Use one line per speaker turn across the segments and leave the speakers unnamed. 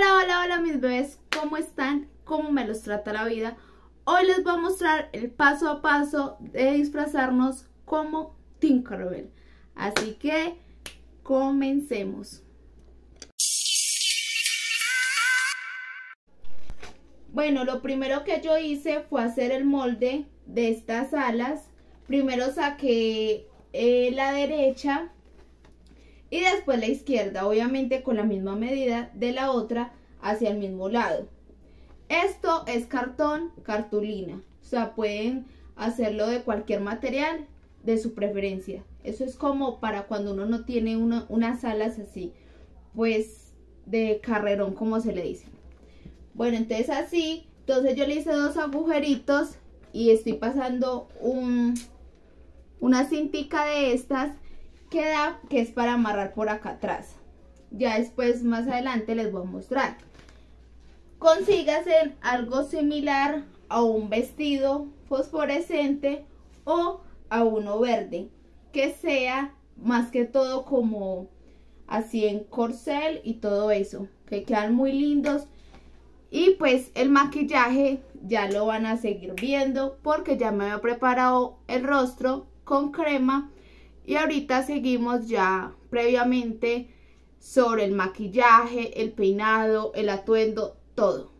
Hola, hola, hola mis bebés, ¿cómo están? ¿Cómo me los trata la vida? Hoy les voy a mostrar el paso a paso de disfrazarnos como Tinkerbell. Así que comencemos. Bueno, lo primero que yo hice fue hacer el molde de estas alas. Primero saqué eh, la derecha y después la izquierda, obviamente con la misma medida de la otra hacia el mismo lado. Esto es cartón, cartulina, o sea, pueden hacerlo de cualquier material de su preferencia. Eso es como para cuando uno no tiene unas alas así, pues de carrerón como se le dice. Bueno, entonces así, entonces yo le hice dos agujeritos y estoy pasando un, una cintica de estas queda que es para amarrar por acá atrás. Ya después más adelante les voy a mostrar. Consígase algo similar a un vestido fosforescente o a uno verde que sea más que todo como así en corcel y todo eso que quedan muy lindos y pues el maquillaje ya lo van a seguir viendo porque ya me había preparado el rostro con crema y ahorita seguimos ya previamente sobre el maquillaje, el peinado, el atuendo, todo.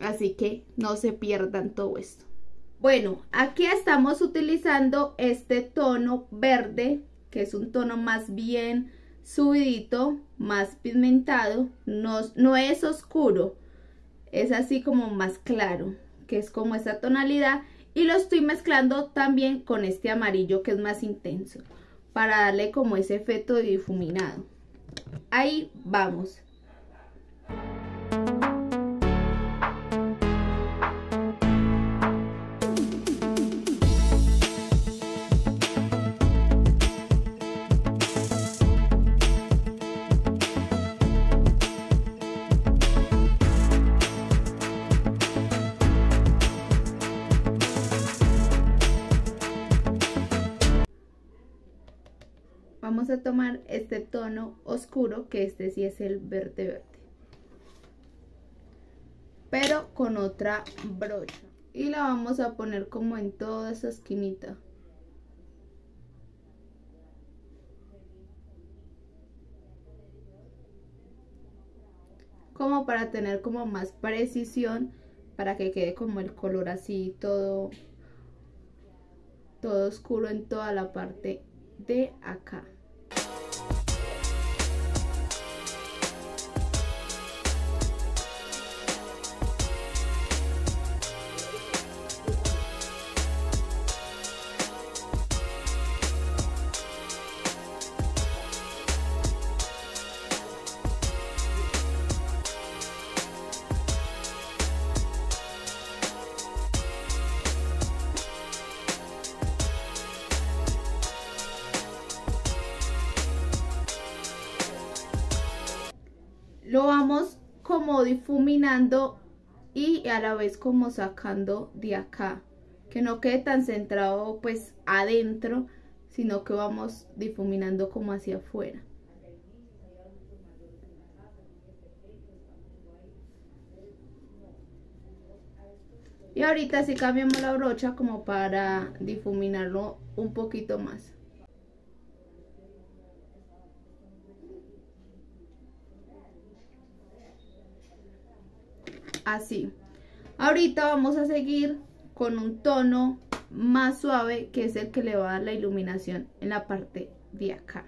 Así que no se pierdan todo esto. Bueno, aquí estamos utilizando este tono verde, que es un tono más bien subidito, más pigmentado. No, no es oscuro, es así como más claro, que es como esta tonalidad. Y lo estoy mezclando también con este amarillo que es más intenso para darle como ese efecto difuminado. Ahí vamos. Vamos a tomar este tono oscuro, que este sí es el verde verde. Pero con otra brocha. Y la vamos a poner como en toda esa esquinita. Como para tener como más precisión, para que quede como el color así todo, todo oscuro en toda la parte de acá. Difuminando y a la vez como sacando de acá. Que no quede tan centrado pues adentro sino que vamos difuminando como hacia afuera. Y ahorita sí cambiamos la brocha como para difuminarlo un poquito más así. Ahorita vamos a seguir con un tono más suave que es el que le va a dar la iluminación en la parte de acá.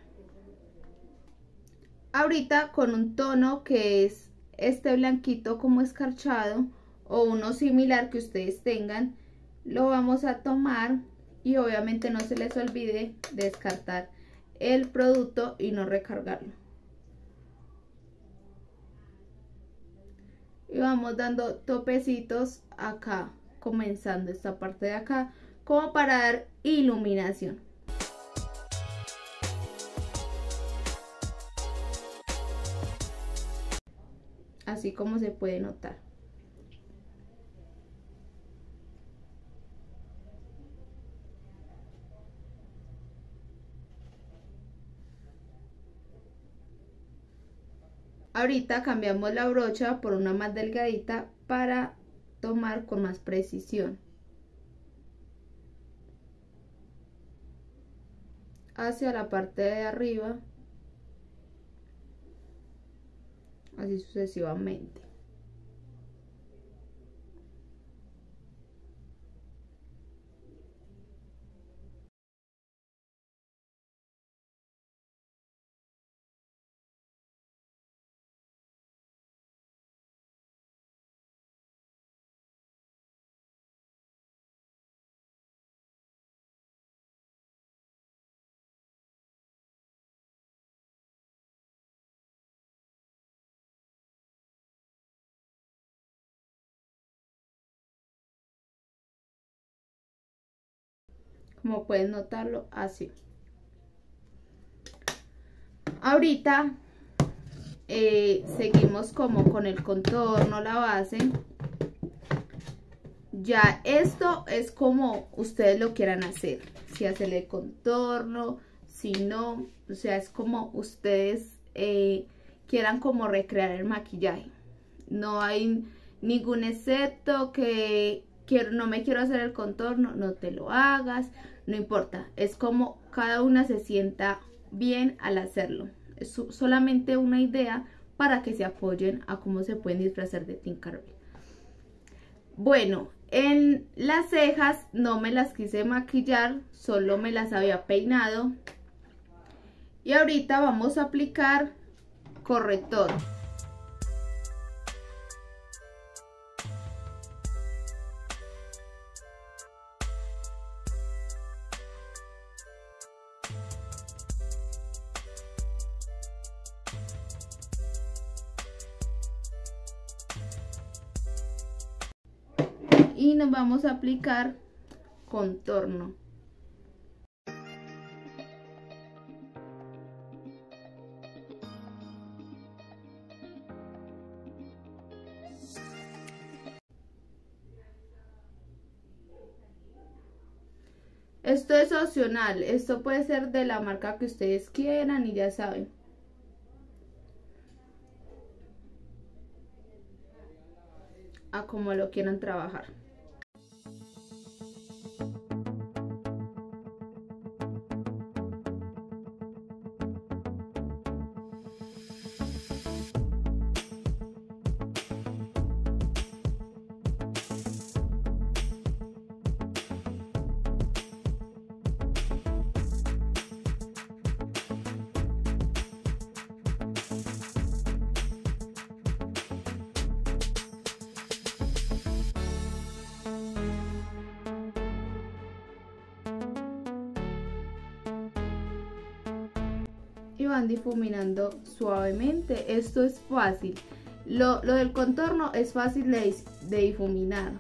Ahorita con un tono que es este blanquito como escarchado o uno similar que ustedes tengan, lo vamos a tomar y obviamente no se les olvide descartar el producto y no recargarlo. Y vamos dando topecitos acá comenzando esta parte de acá como para dar iluminación. Así como se puede notar ahorita cambiamos la brocha por una más delgadita para tomar con más precisión. Hacia la parte de arriba. Así sucesivamente. Como pueden notarlo así. Ahorita eh, seguimos como con el contorno la base. Ya esto es como ustedes lo quieran hacer. Si hacerle el contorno si no o sea es como ustedes eh, quieran como recrear el maquillaje. No hay ningún excepto que quiero, no me quiero hacer el contorno, no te lo hagas, no importa, es como cada una se sienta bien al hacerlo. Es solamente una idea para que se apoyen a cómo se pueden disfrazar de Tinkerbell. Bueno, en las cejas no me las quise maquillar, solo me las había peinado. Y ahorita vamos a aplicar corrector. Vamos a aplicar contorno Esto es opcional, esto puede ser de la marca que ustedes quieran y ya saben. A como lo quieran trabajar. Van difuminando suavemente. Esto es fácil. Lo, del contorno es fácil de, de difuminar.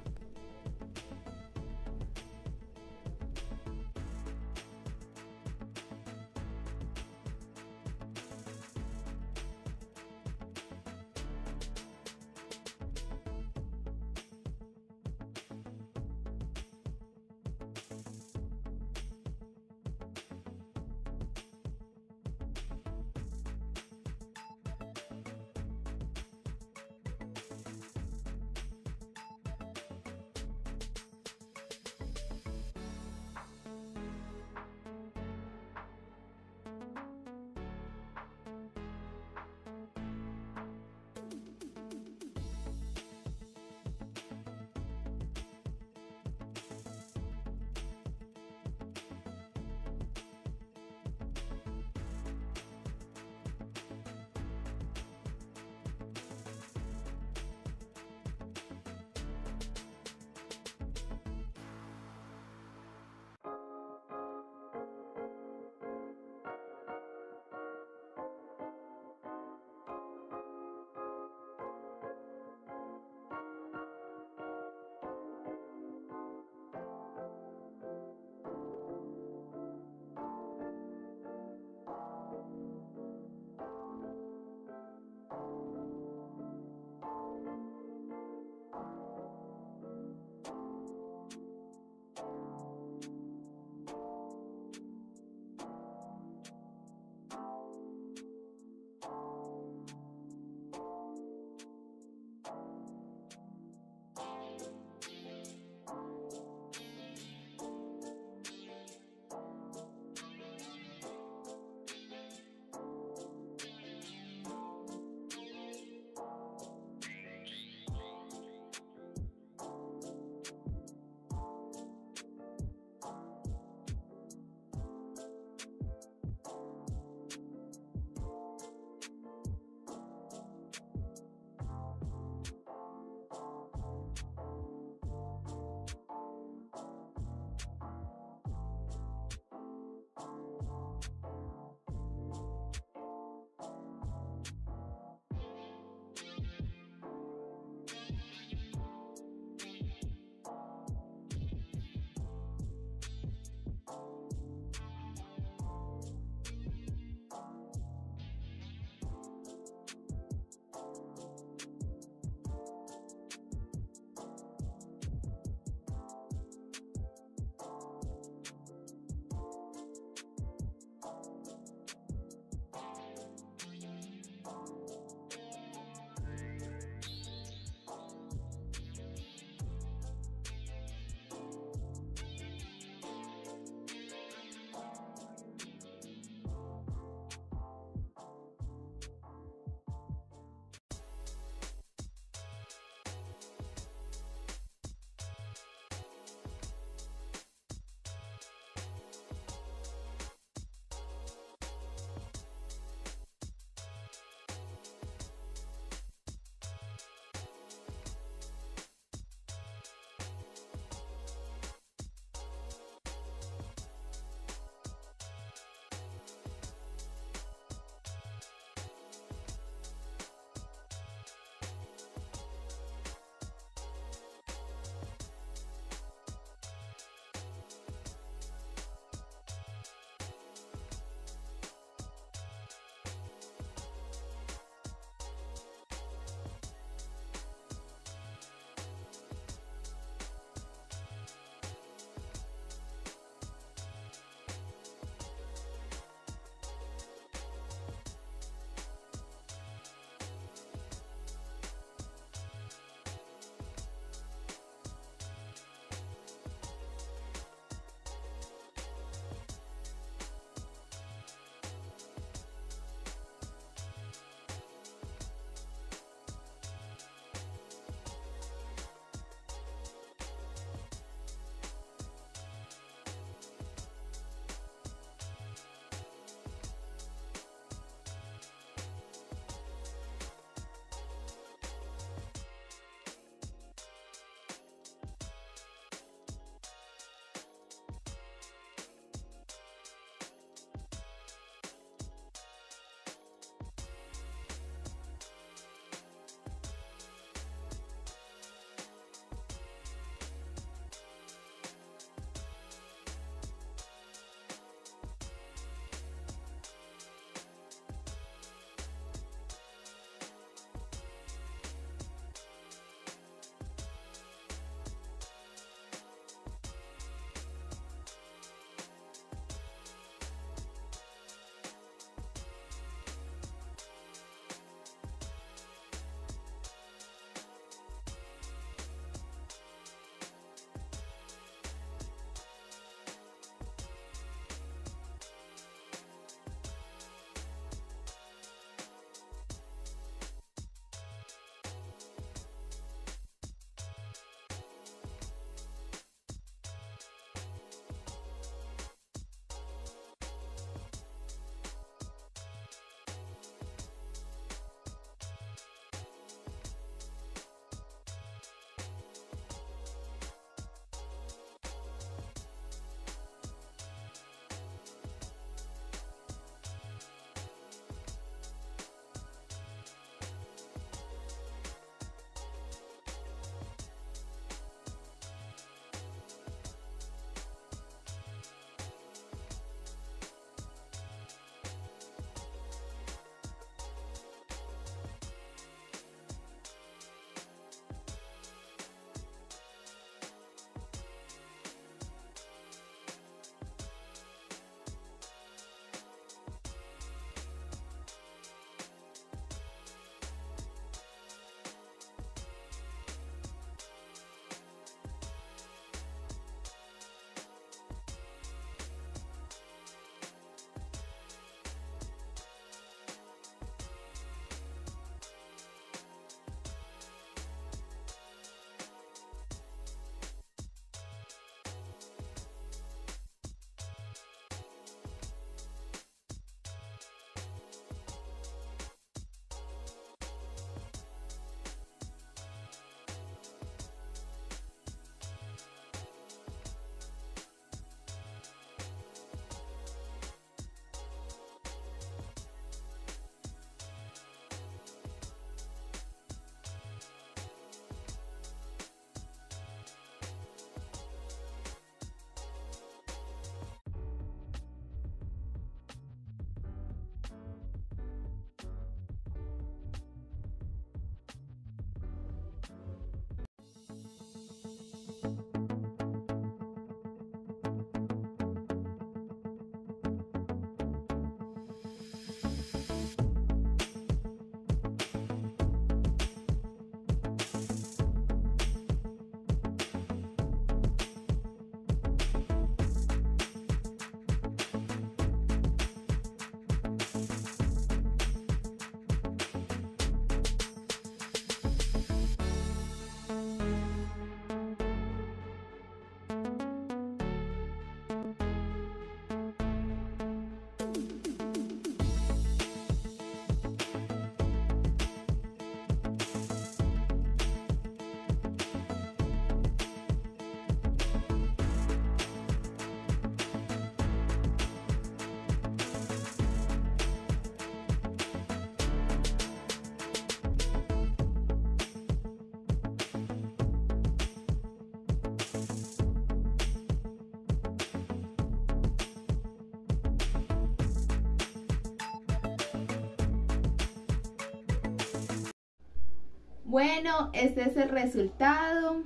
Bueno, este es el resultado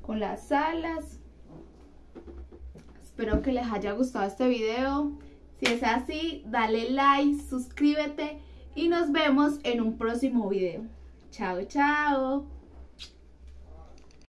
con las alas. Espero que les haya gustado este video. Si es así, dale like, suscríbete y nos vemos en un próximo video. Chao, chao.